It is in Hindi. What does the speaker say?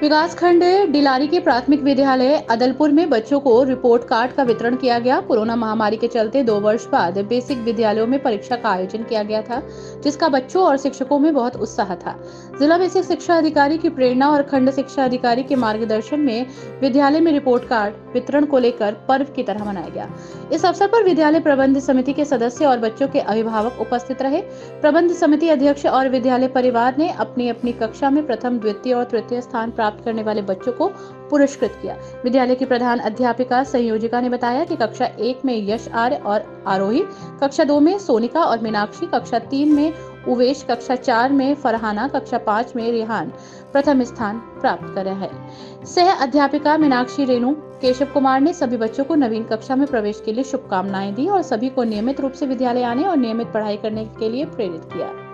विकास खंड, डिलारी के प्राथमिक विद्यालय अदलपुर में बच्चों को रिपोर्ट कार्ड का वितरण किया गया। कोरोना महामारी के चलते दो वर्ष बाद बेसिक विद्यालयों में परीक्षा का आयोजन किया गया था, जिसका बच्चों और शिक्षकों में बहुत उत्साह था। जिला बेसिक शिक्षा अधिकारी की प्रेरणा और खंड शिक्षा अधिकारी के मार्गदर्शन में विद्यालय में रिपोर्ट कार्ड वितरण को लेकर पर्व की तरह मनाया गया। इस अवसर पर विद्यालय प्रबंध समिति के सदस्य और बच्चों के अभिभावक उपस्थित रहे। प्रबंध समिति अध्यक्ष और विद्यालय परिवार ने अपनी अपनी कक्षा में प्रथम, द्वितीय और तृतीय स्थान प्राप्त प्राप्त करने वाले बच्चों को पुरस्कृत किया। विद्यालय की प्रधान अध्यापिका संयोजिका ने बताया कि कक्षा एक में यश आर्य और आरोही, कक्षा दो में सोनिका और मीनाक्षी, कक्षा तीन में उवेश, कक्षा चार में फरहाना, कक्षा पाँच में रिहान प्रथम स्थान प्राप्त कर रहे हैं। सह अध्यापिका मीनाक्षी रेणु, केशव कुमार ने सभी बच्चों को नवीन कक्षा में प्रवेश के लिए शुभकामनाएँ दी और सभी को नियमित रूप से विद्यालय आने और नियमित पढ़ाई करने के लिए प्रेरित किया।